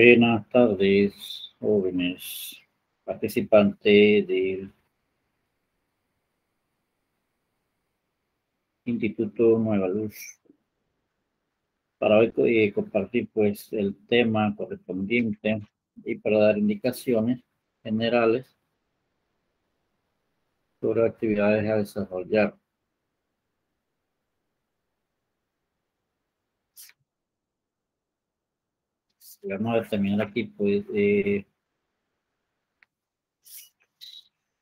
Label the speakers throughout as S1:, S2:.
S1: Buenas tardes, jóvenes participantes del Instituto Nueva Luz. Para hoy eh, compartir pues el tema correspondiente y para dar indicaciones generales sobre actividades a desarrollar. Vamos a terminar aquí pues eh,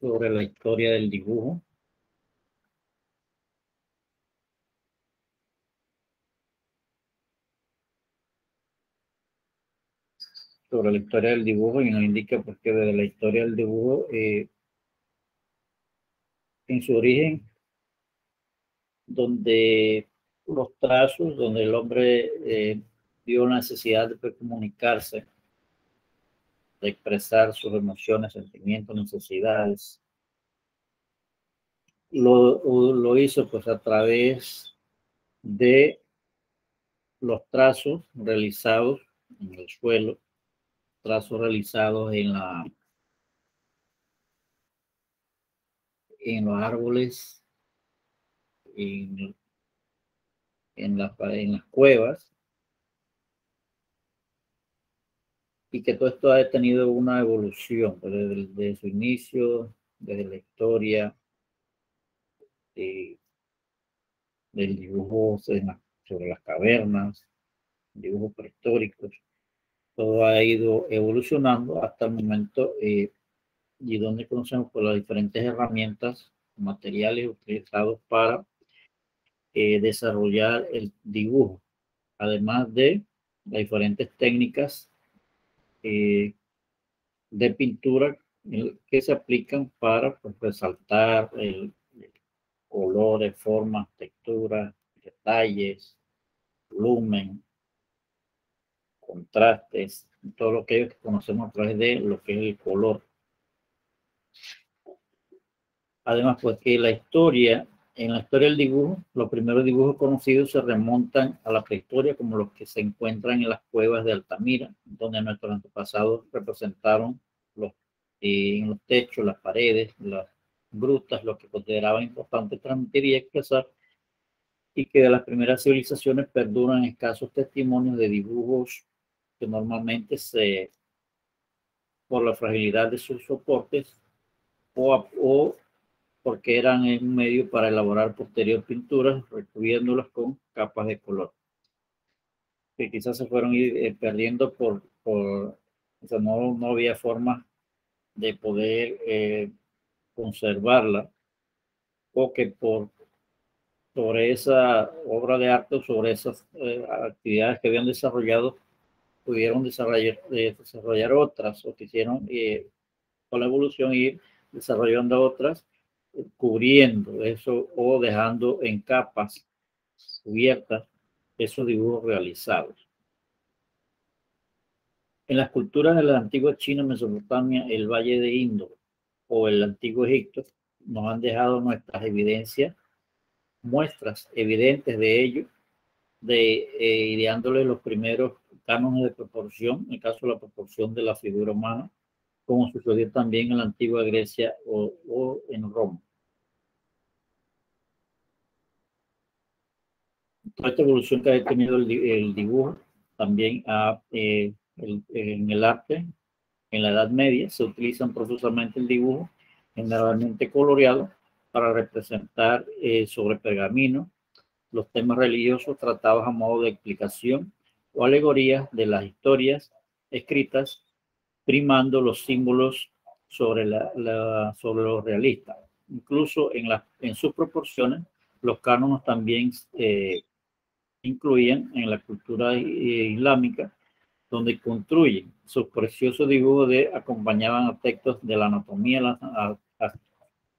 S1: sobre la historia del dibujo. sobre la historia del dibujo y nos indica porque desde la historia del dibujo eh, en su origen donde los trazos, donde el hombre eh, dio la necesidad de comunicarse, de expresar sus emociones, sentimientos, necesidades. Lo, hizo pues a través de los trazos realizados en el suelo, trazos realizados en la en los árboles, en, en, en las cuevas, y que todo esto ha tenido una evolución pues, desde, su inicio, desde la historia del dibujo sobre las cavernas, dibujos prehistóricos, todo ha ido evolucionando hasta el momento eh, y donde conocemos por las diferentes herramientas, materiales utilizados para eh, desarrollar el dibujo, además de las diferentes técnicas eh, de pintura que se aplican para pues, resaltar el, colores, formas, texturas, detalles, volumen, contrastes, todo lo que conocemos a través de lo que es el color. Además, pues que la historia en la historia del dibujo, los primeros dibujos conocidos se remontan a la prehistoria, como los que se encuentran en las cuevas de Altamira, donde nuestros antepasados representaron los, eh, en los techos, las paredes, las grutas, lo que consideraban importante transmitir y expresar, y que de las primeras civilizaciones perduran escasos testimonios de dibujos que normalmente se, por la fragilidad de sus soportes, o, o porque eran un medio para elaborar posterior pinturas, recubriéndolas con capas de color. Que quizás se fueron eh, perdiendo por, por o sea, no, no había forma de poder eh, conservarla, o que por sobre esa obra de arte o sobre esas eh, actividades que habían desarrollado, pudieron desarrollar, desarrollar otras o quisieron con la evolución ir desarrollando otras cubriendo eso o dejando en capas cubiertas esos dibujos realizados. En las culturas de la antigua China, Mesopotamia, el Valle de Indo o el antiguo Egipto nos han dejado nuestras evidencias, muestras evidentes de ello, de eh, ideándole los primeros cánones de proporción, en el caso de la proporción de la figura humana, como sucedió también en la antigua Grecia o en Roma. Esta evolución que ha tenido el, dibujo también eh, en el arte, en la Edad Media, se utilizan profusamente el dibujo, generalmente coloreado, para representar eh, sobre pergamino los temas religiosos tratados a modo de explicación o alegorías de las historias escritas, primando los símbolos sobre, la, sobre lo realista. Incluso en, la, en sus proporciones, los cánones también eh, incluían en la cultura eh, islámica, donde construyen sus preciosos dibujos de acompañaban a textos de la anatomía, la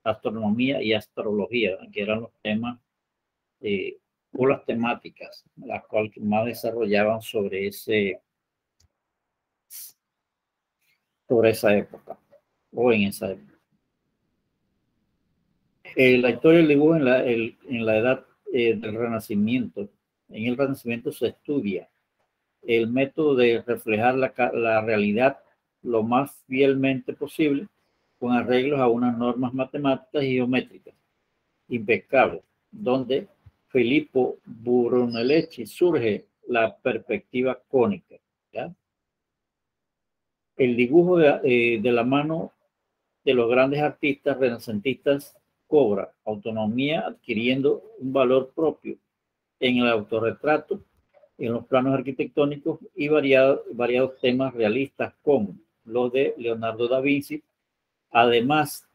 S1: astronomía y astrología, que eran los temas eh, o las temáticas, las cuales más desarrollaban sobre ese sobre esa época o en esa época. Eh, la historia del dibujo en la, en la edad del Renacimiento en el Renacimiento se estudia el método de reflejar la, la realidad lo más fielmente posible con arreglos a unas normas matemáticas y geométricas impecables, donde Filippo Brunelleschi surge la perspectiva cónica. El dibujo eh, de, la mano de los grandes artistas renacentistas cobra autonomía adquiriendo un valor propio en el autorretrato, en los planos arquitectónicos y variados, temas realistas como los de Leonardo da Vinci, además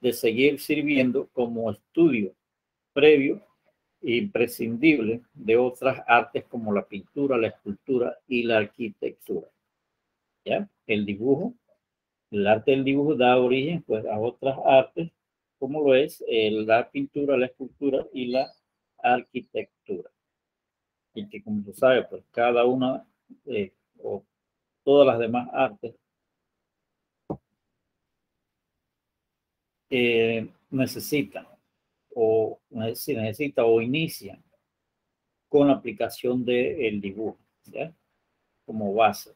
S1: de seguir sirviendo como estudio previo e imprescindible de otras artes como la pintura, la escultura y la arquitectura. ¿Ya? El dibujo, el arte del dibujo da origen pues, a otras artes como lo es la pintura, la escultura y la arquitectura. Y que como se sabe, pues cada una eh, o todas las demás artes eh, necesitan o si necesita o inicia con la aplicación del dibujo, ¿ya? Como base.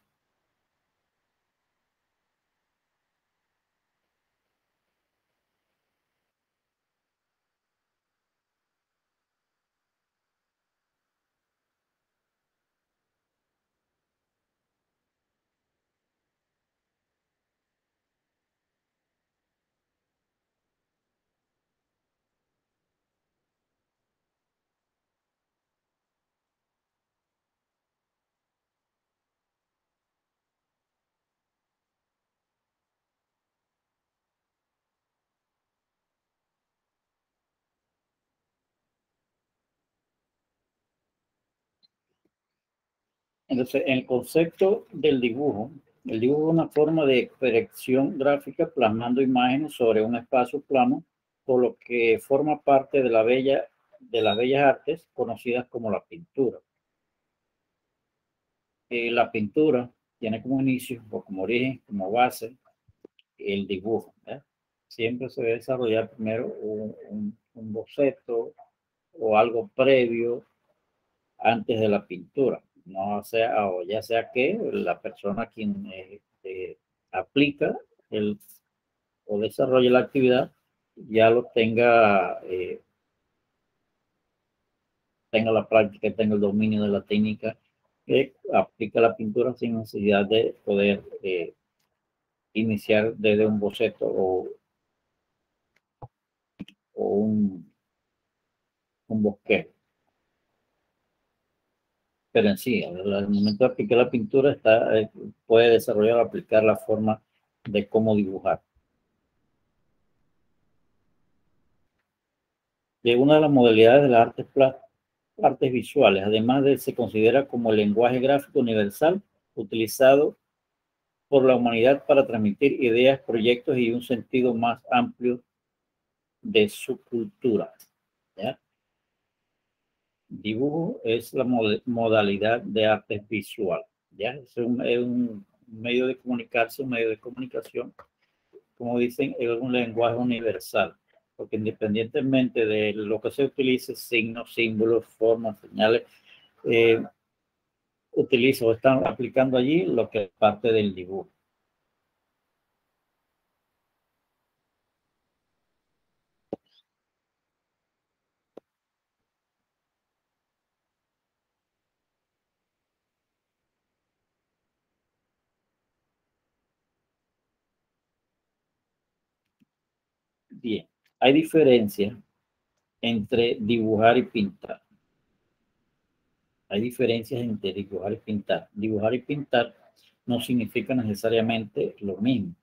S1: Entonces, el concepto del dibujo, el dibujo es una forma de expresión gráfica plasmando imágenes sobre un espacio plano, por lo que forma parte de la bella de las bellas artes conocidas como la pintura. Eh, la pintura tiene como inicio como origen, como base, el dibujo. Siempre se debe desarrollar primero un boceto o algo previo antes de la pintura no sea, o ya sea que la persona quien este, aplica el, o desarrolla la actividad ya lo tenga, eh, tenga la práctica, tenga el dominio de la técnica, que aplica la pintura sin necesidad de poder eh, iniciar desde un boceto o, o un, un pero en sí, al momento de aplicar la pintura está, eh, puede desarrollar o aplicar la forma de cómo dibujar. Y una de las modalidades de las artes, artes visuales, además de se considera como el lenguaje gráfico universal utilizado por la humanidad para transmitir ideas, proyectos y un sentido más amplio de su cultura. Dibujo es la modalidad de arte visual. ¿ya? Es un, medio de comunicarse, un medio de comunicación, como dicen, es un lenguaje universal, porque independientemente de lo que se utilice, signos, símbolos, formas, señales, eh, utiliza o están aplicando allí lo que es parte del dibujo. Bien, hay diferencia entre dibujar y pintar. Hay diferencias entre dibujar y pintar. Dibujar y pintar no significa necesariamente lo mismo.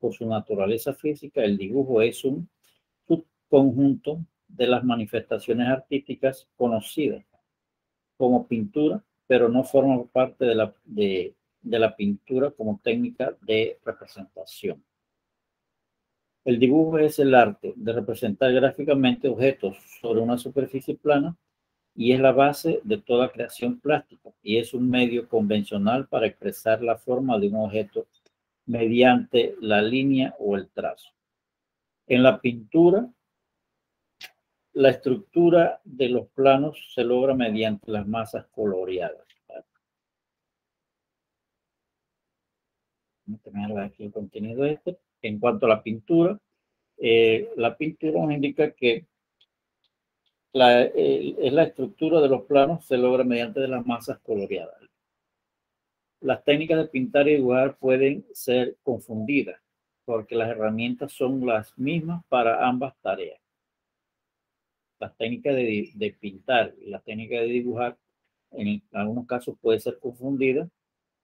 S1: Por su naturaleza física, el dibujo es un subconjunto de las manifestaciones artísticas conocidas como pintura, pero no forma parte de la, de la pintura como técnica de representación. El dibujo es el arte de representar gráficamente objetos sobre una superficie plana y es la base de toda creación plástica y es un medio convencional para expresar la forma de un objeto mediante la línea o el trazo. En la pintura, la estructura de los planos se logra mediante las masas coloreadas. aquí el contenido este. En cuanto a la pintura, eh, la pintura nos indica que la, es la estructura de los planos se logra mediante las masas coloreadas. Las técnicas de pintar y dibujar pueden ser confundidas porque las herramientas son las mismas para ambas tareas. Las técnicas de, pintar y las técnicas de dibujar en algunos casos puede ser confundida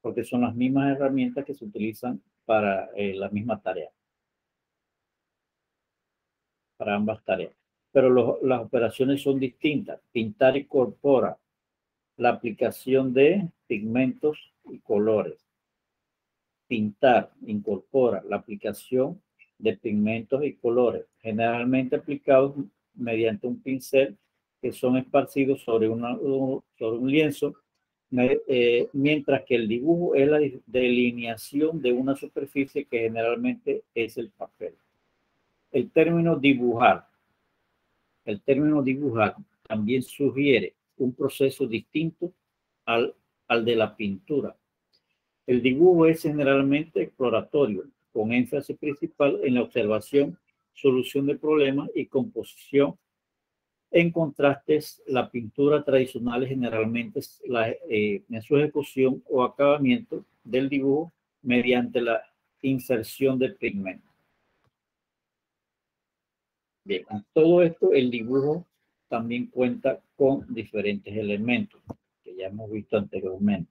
S1: porque son las mismas herramientas que se utilizan para eh, la misma tarea. Para ambas tareas. Pero las operaciones son distintas. Pintar incorpora la aplicación de pigmentos y colores. Pintar incorpora la aplicación de pigmentos y colores, generalmente aplicados mediante un pincel que son esparcidos sobre, un lienzo eh, mientras que el dibujo es la delineación de una superficie que generalmente es el papel. El término dibujar, el término dibujar también sugiere un proceso distinto al, al de la pintura. El dibujo es generalmente exploratorio, con énfasis principal en la observación, solución de problemas y composición en contrastes, la pintura tradicional generalmente es la, eh, en su ejecución o acabamiento del dibujo mediante la inserción de pigmento. Bien, todo esto el dibujo también cuenta con diferentes elementos que ya hemos visto anteriormente.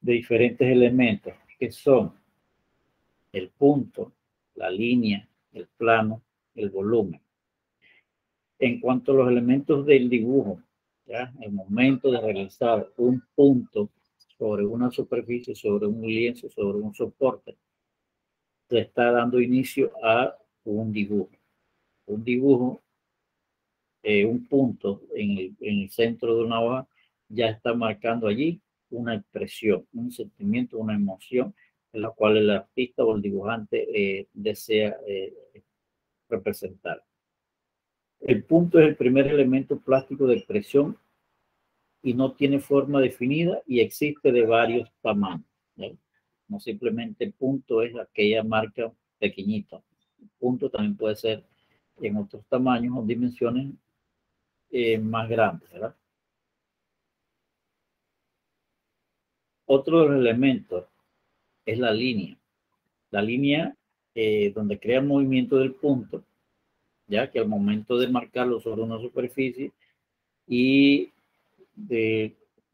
S1: De diferentes elementos que son el punto, la línea, el plano, el volumen en cuanto a los elementos del dibujo, ¿ya? el momento de realizar un punto sobre una superficie, sobre un lienzo, sobre un soporte, se está dando inicio a un dibujo. Un dibujo, eh, un punto en el, en el, centro de una hoja, ya está marcando allí una expresión, un sentimiento, una emoción, en la cual el artista o el dibujante eh, desea eh, representar. El punto es el primer elemento plástico de expresión y no tiene forma definida y existe de varios tamaños. No simplemente el punto es aquella marca pequeñita. El punto también puede ser en otros tamaños o dimensiones eh, más grandes. Otro de los elementos es la línea. La línea eh, donde crea el movimiento del punto ya que al momento de marcarlo sobre una superficie y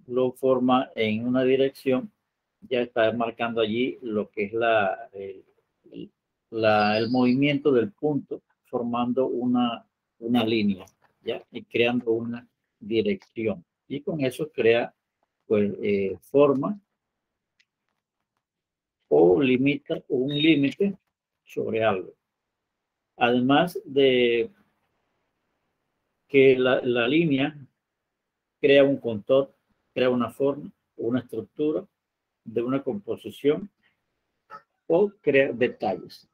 S1: lo forma en una dirección, ya está marcando allí lo que es la, el, la, el movimiento del punto, formando una, una línea, ¿ya? Y creando una dirección. Y con eso crea, pues, eh, forma o limita un límite sobre algo. Además de que la, línea crea un contorno, crea una forma, una estructura de una composición o crea detalles.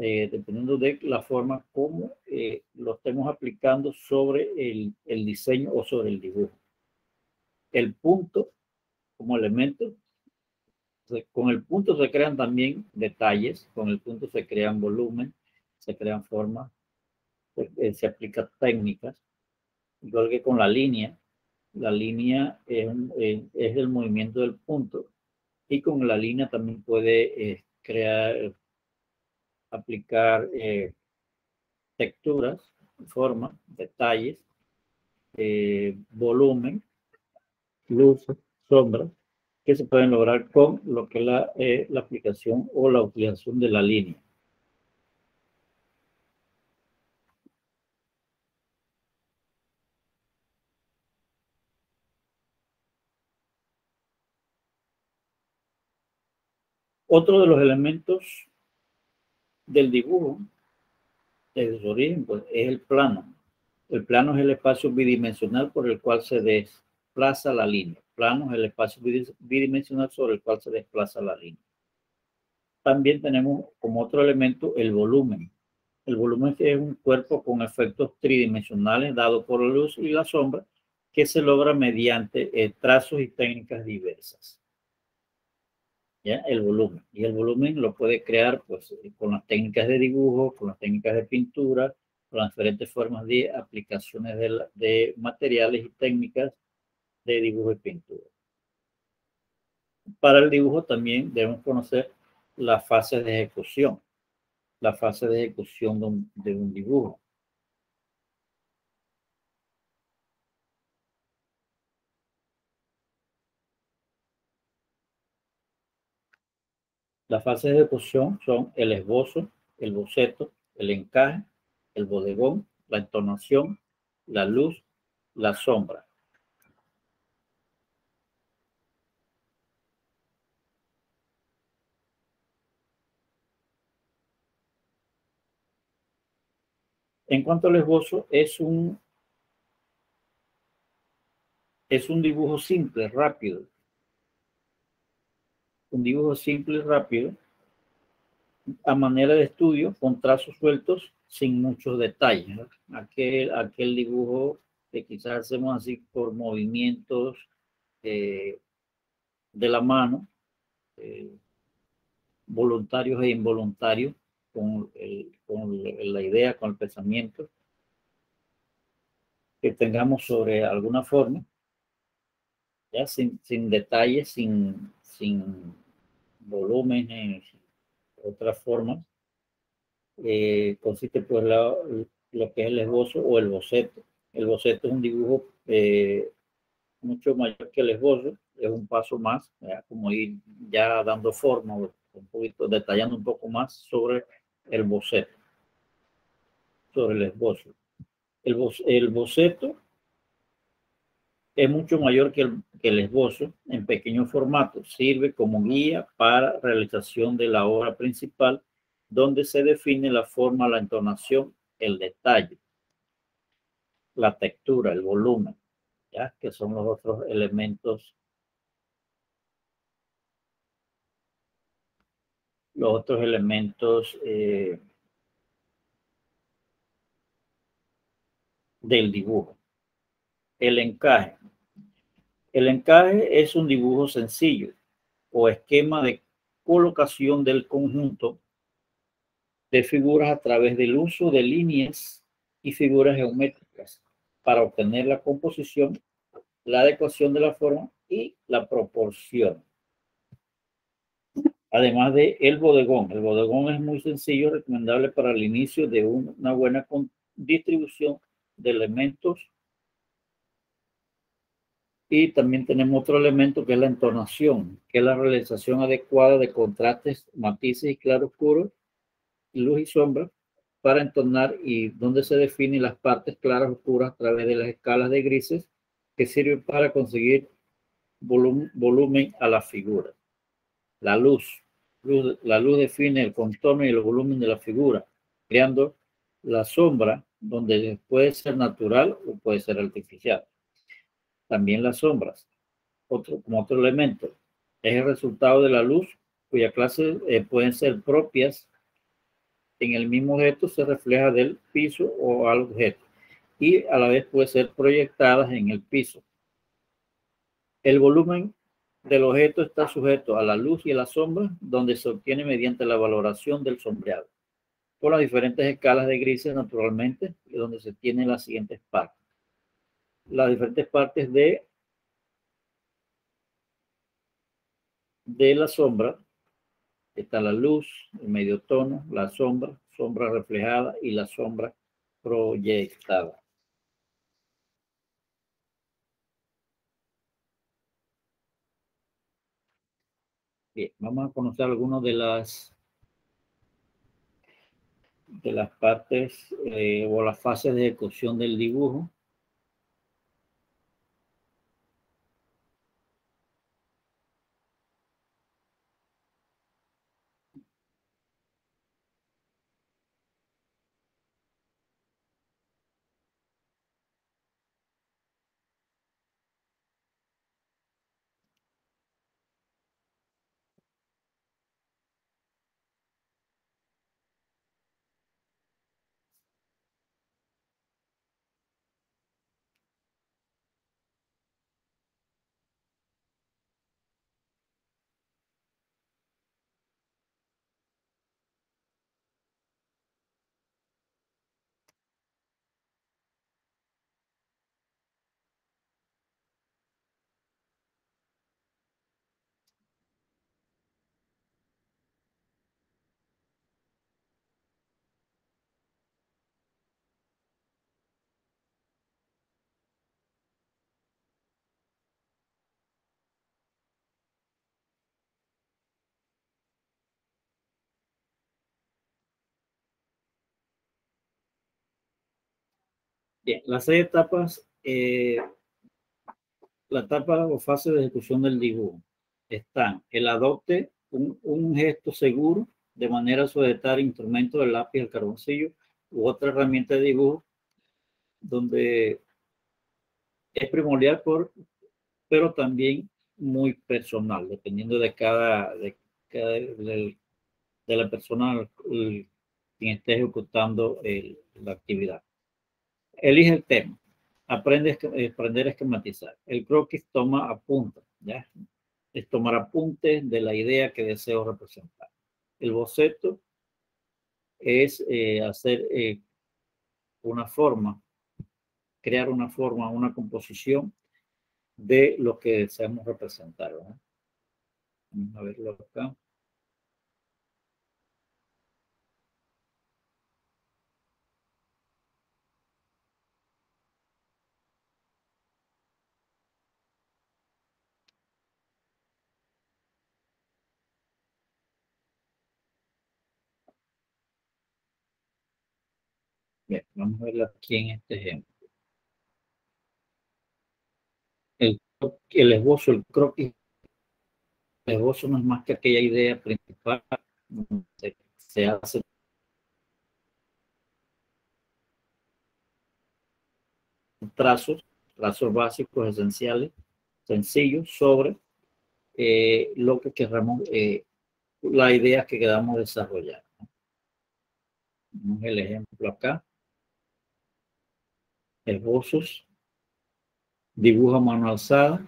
S1: Eh, dependiendo de la forma como eh, lo estemos aplicando sobre el, el diseño o sobre el dibujo. El punto como elemento con el punto se crean también detalles, con el punto se crean volumen, se crean formas, se, eh, aplican técnicas, igual que con la línea. La línea es, eh, es, el movimiento del punto y con la línea también puede eh, crear, aplicar texturas, formas, detalles, volumen, luz, sombras que se pueden lograr con lo que es la, eh, la aplicación o la utilización de la línea. Otro de los elementos del dibujo, desde su origen, pues, es el plano. El plano es el espacio bidimensional por el cual se desplaza la línea plano es el espacio bidimensional sobre el cual se desplaza la línea. También tenemos como otro elemento el volumen. El volumen es un cuerpo con efectos tridimensionales dado por la luz y la sombra que se logra mediante eh, trazos y técnicas diversas. ¿ya? El volumen. Y el volumen lo puede crear pues, con las técnicas de dibujo, con las técnicas de pintura, con las diferentes formas de aplicaciones de materiales y técnicas de dibujo y pintura. Para el dibujo también debemos conocer las fases de ejecución, la fase de ejecución de un, de un dibujo. Las fases de ejecución son el esbozo, el boceto, el encaje, el bodegón, la entonación, la luz, la sombra. En cuanto al esbozo, es un, es un dibujo simple, rápido. Un dibujo simple y rápido, a manera de estudio, con trazos sueltos, sin muchos detalles. Aquel, aquel dibujo que quizás hacemos así por movimientos eh, de la mano, eh, voluntarios e involuntarios, con, la idea, con el pensamiento que tengamos sobre alguna forma, ya sin, sin detalles, sin, sin volúmenes, otras formas, eh, consiste pues lo que es el esbozo o el boceto. El boceto es un dibujo eh, mucho mayor que el esbozo, es un paso más, como ir ya dando forma, un poquito, detallando un poco más sobre el boceto, sobre el esbozo. El, boceto es mucho mayor que el, que el esbozo en pequeño formato. Sirve como guía para realización de la obra principal, donde se define la forma, la entonación, el detalle, la textura, el volumen, ¿ya? que son los otros elementos los otros elementos eh, del dibujo. El encaje. El encaje es un dibujo sencillo o esquema de colocación del conjunto de figuras a través del uso de líneas y figuras geométricas para obtener la composición, la adecuación de la forma y la proporción además de el bodegón. El bodegón es muy sencillo, recomendable para el inicio de una buena distribución de elementos. Y también tenemos otro elemento que es la entonación, que es la realización adecuada de contrastes, matices y claroscuros, luz y sombra, para entonar y donde se definen las partes claras oscuras a través de las escalas de grises que sirven para conseguir volumen a la figura. La luz. La luz define el contorno y el volumen de la figura, creando la sombra, donde puede ser natural o puede ser artificial. También las sombras, otro, como otro elemento, es el resultado de la luz, cuya clase eh, pueden ser propias en el mismo objeto, se refleja del piso o al objeto, y a la vez puede ser proyectadas en el piso. El volumen del objeto está sujeto a la luz y a la sombra, donde se obtiene mediante la valoración del sombreado, por las diferentes escalas de grises naturalmente, y donde se tienen las siguientes partes. Las diferentes partes de, de la sombra, está la luz, el medio tono, la sombra, sombra reflejada y la sombra proyectada. Vamos a conocer algunas de las de las partes eh, o las fases de ejecución del dibujo. Bien, las seis etapas, eh, la etapa o fase de ejecución del dibujo están el adopte un, gesto seguro de manera a sujetar instrumentos del lápiz, el carboncillo u otra herramienta de dibujo donde es primordial por, pero también muy personal, dependiendo de cada, de, la persona quien esté ejecutando la actividad. Elige el tema. Aprende, aprender a esquematizar. El croquis toma apunta, ¿ya? Es tomar apuntes de la idea que deseo representar. El boceto es eh, hacer eh, una forma, crear una forma, una composición de lo que deseamos representar. Vamos a verlo acá. Bien, verlo aquí en este ejemplo. El, esbozo, el croquis, el esbozo no es más que aquella idea principal, se, se hace trazos, trazos básicos, esenciales, sencillos, sobre eh, lo que queramos, eh, la idea que queramos desarrollar. Vemos el ejemplo acá. Esbozos, dibujo a mano alzada.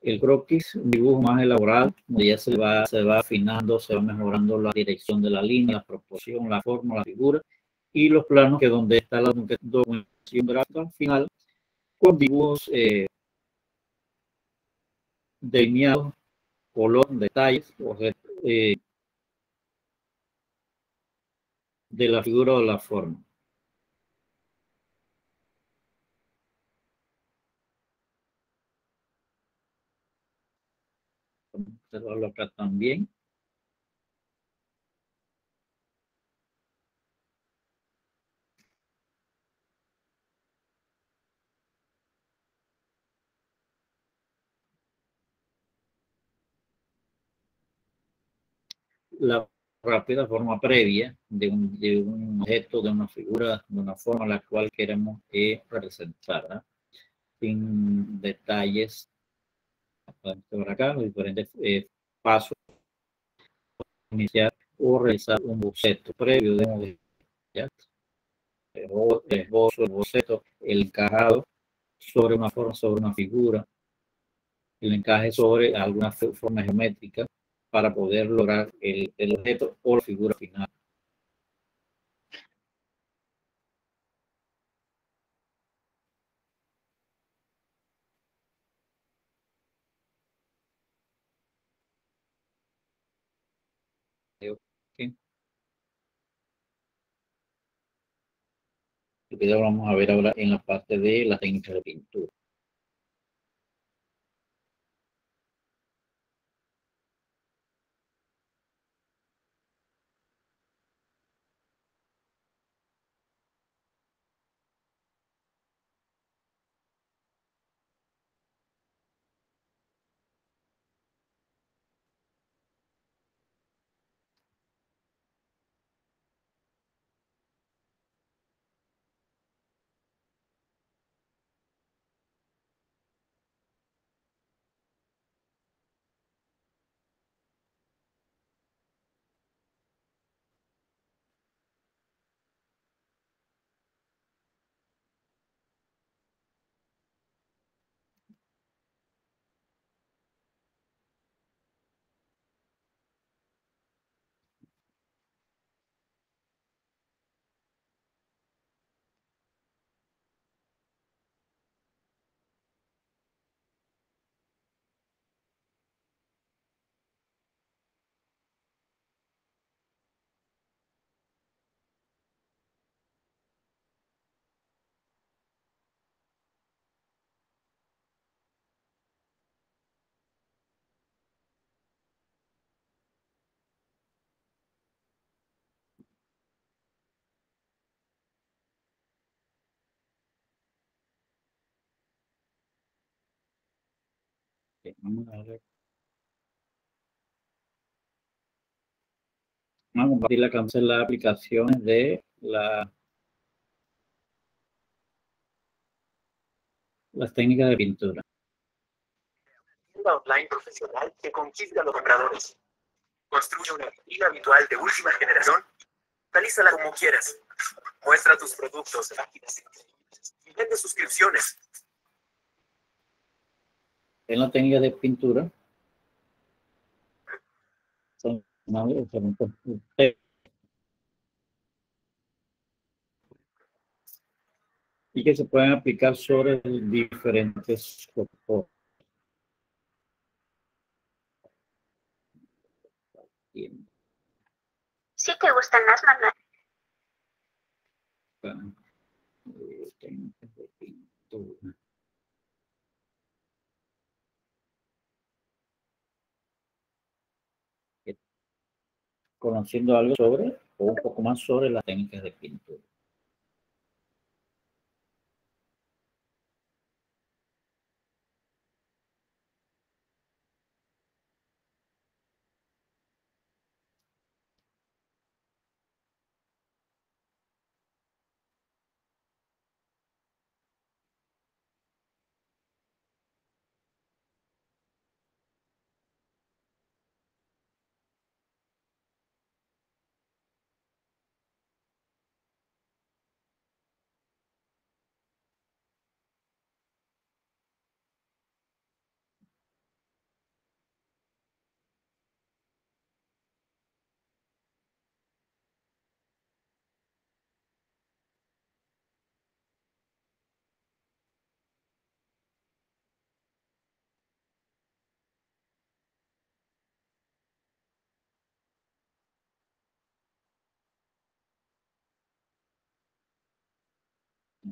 S1: El croquis, un dibujo más elaborado, donde ya se va, se va afinando, se va mejorando la dirección de la línea, la proporción, la forma, la figura y los planos, que donde está la documentación gráfica final, con dibujos eh, delineados, color, detalles, eh, de la figura o la forma. También. la rápida forma previa de un, de un, objeto, de una figura, de una forma la cual queremos representar, sin detalles. Por acá, los diferentes eh, pasos iniciar o realizar un boceto previo de ¿ya? El esbozo, el boceto, el encajado sobre una forma, sobre una figura, el encaje sobre alguna forma geométrica, para poder lograr el, el objeto o la figura final. Vamos a ver ahora en la parte de la técnica de pintura. Vamos a ver. Vamos a compartir la canción las aplicaciones de la las técnicas de pintura.
S2: Tienda online profesional que conquista a los compradores. Construye una vitrina habitual de última generación. Realízala como quieras. Muestra tus productos, máquinas y vende suscripciones.
S1: En la técnica de pintura son y que se pueden aplicar sobre diferentes soportes.
S3: Sí te gustan las manuales.
S1: Conociendo algo sobre, o un poco más sobre las técnicas de pintura.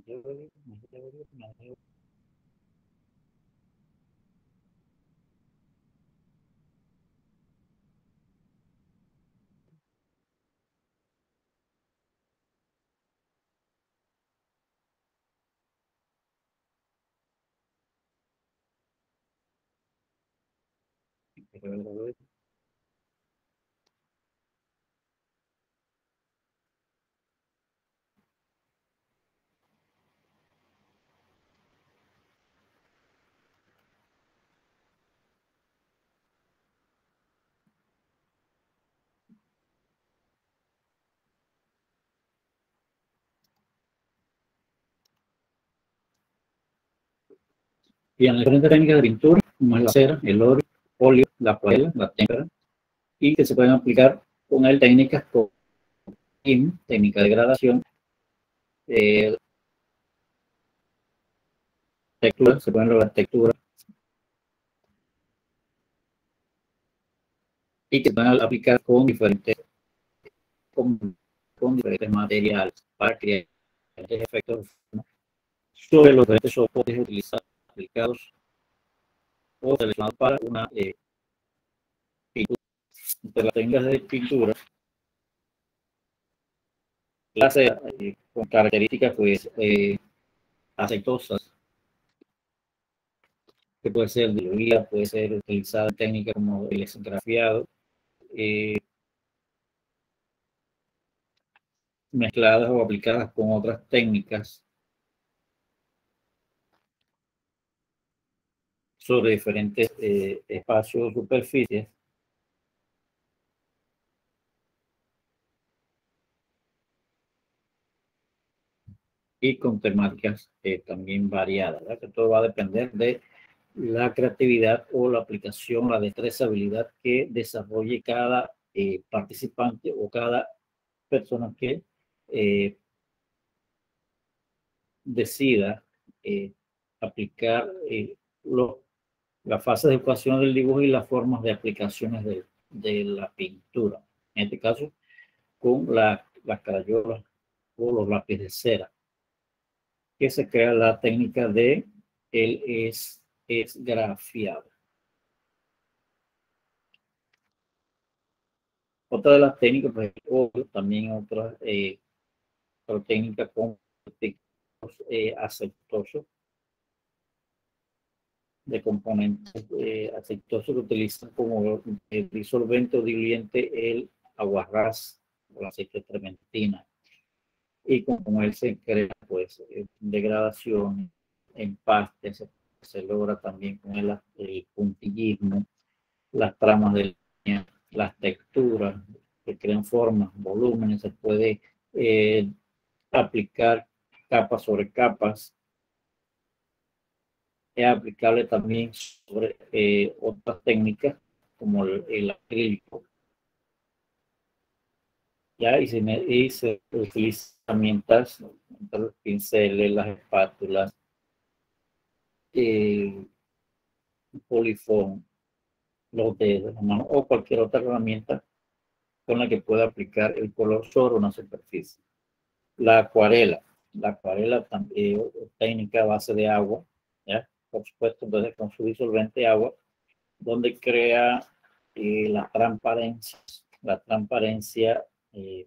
S1: Mandévole, mandévole, mandévole. Mandévole. Y en las diferentes técnicas de pintura, como la cera, el óleo, óleo, la acuarela, la témpera, y que se pueden aplicar con él técnicas como técnica de gradación, eh, textura, se pueden lograr texturas, y que se pueden aplicar con diferentes, con, con diferentes materiales para crear efectos sobre los diferentes soportes utilizados aplicados o seleccionados para una eh, pintura. De las técnicas de pintura, la cera eh, con características pues eh, que puede ser diluida, puede ser utilizada en técnicas como el esgrafiado, eh, mezcladas o aplicadas con otras técnicas sobre diferentes eh, espacios o superficies. Y con temáticas eh, también variadas, que todo va a depender de la creatividad o la aplicación, la destreza, habilidad que desarrolle cada eh, participante o cada persona que decida aplicar los la fase de ecuación del dibujo y las formas de aplicaciones de, de la pintura. En este caso, con la, las crayolas o los lápices de cera, que se crea la técnica de el es, esgrafiado. Otra de las técnicas, pues, también otra, eh, otra técnica con eh, aceptoso de componentes eh, aceitosos que utilizan como disolvente o diluyente el aguarrás o el aceite de trementina. Y como él se crea, pues, degradación, empaste, se, se logra también con el, el puntillismo, las tramas de línea, las texturas que crean formas, volúmenes, se puede eh, aplicar capas sobre capas. Es aplicable también sobre eh, otras técnicas como el, acrílico. Ya, y se, y se utilizan herramientas, los pinceles, las espátulas, eh, polifón, los dedos, la mano o cualquier otra herramienta con la que pueda aplicar el color sobre una superficie. La acuarela. La acuarela también es técnica a base de agua, ¿ya? Por supuesto, entonces con su disolvente agua, donde crea eh, la transparencia, la transparencia eh,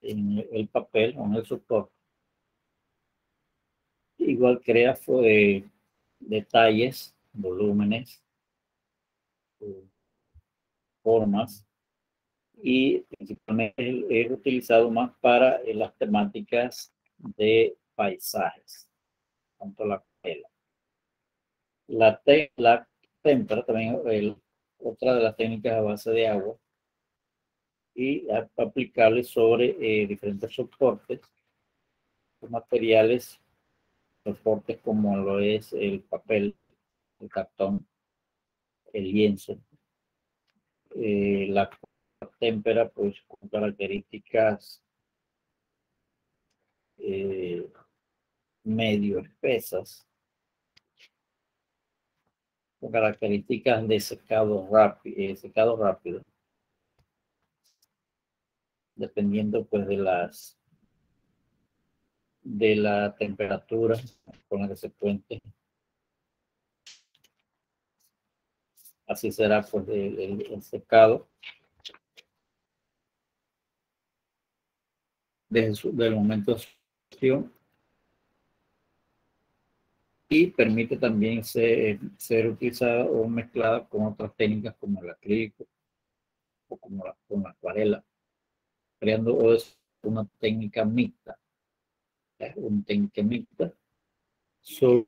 S1: en el papel o en el soporte. Igual crea fue, detalles, volúmenes, formas y principalmente es utilizado más para eh, las temáticas de paisajes, tanto la tela. La, te, la también es otra de las técnicas a base de agua y aplicable sobre eh, diferentes soportes, materiales, soportes como lo es el papel, el cartón, el lienzo, eh, la témpera pues con características eh, medio espesas, con características de secado rápido, eh, secado rápido, dependiendo pues de las de la temperatura con la que se cuente. Así será pues el, secado. Desde del momento de succión y permite también ser, utilizada o mezclada con otras técnicas como el acrílico o como la, con la acuarela, creando una técnica mixta, una técnica mixta sobre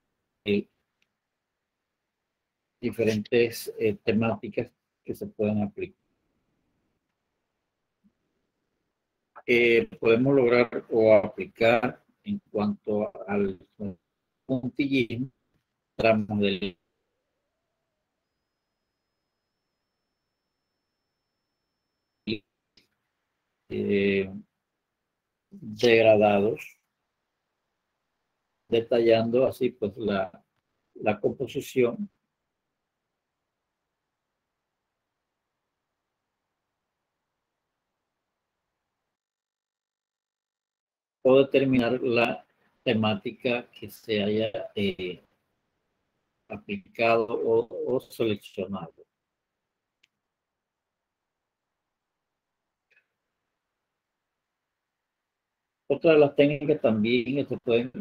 S1: diferentes eh, temáticas que se pueden aplicar. Eh, podemos lograr o aplicar en cuanto al puntillismo, tramos del eh, degradados, detallando así pues la, la composición. O determinar la temática que se haya eh, aplicado o, seleccionado. Otra de las técnicas también se pueden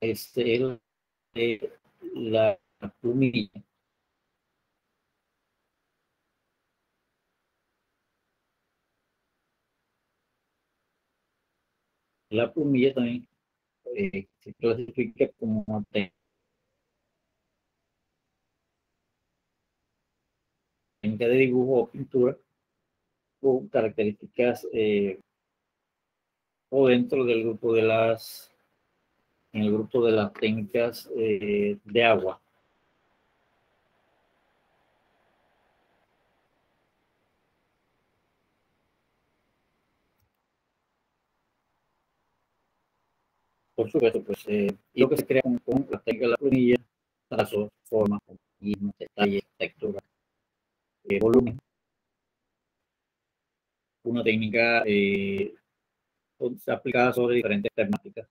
S1: este, eh, la plumilla. La plumilla también eh, se clasifica como técnica de dibujo o pintura con características eh, o dentro del grupo de las en el grupo de las técnicas eh, de agua por supuesto, pues eh, lo que se crea con, la técnica de la plumilla, trazo, forma, detalle, textura, eh, volumen. Una técnica eh, aplicada sobre diferentes temáticas,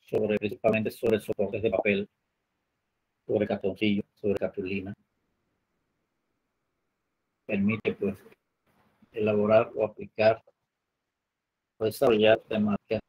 S1: sobre, principalmente sobre soportes de papel, sobre cartoncillo, sobre cartulina. Permite pues elaborar o aplicar o desarrollar temáticas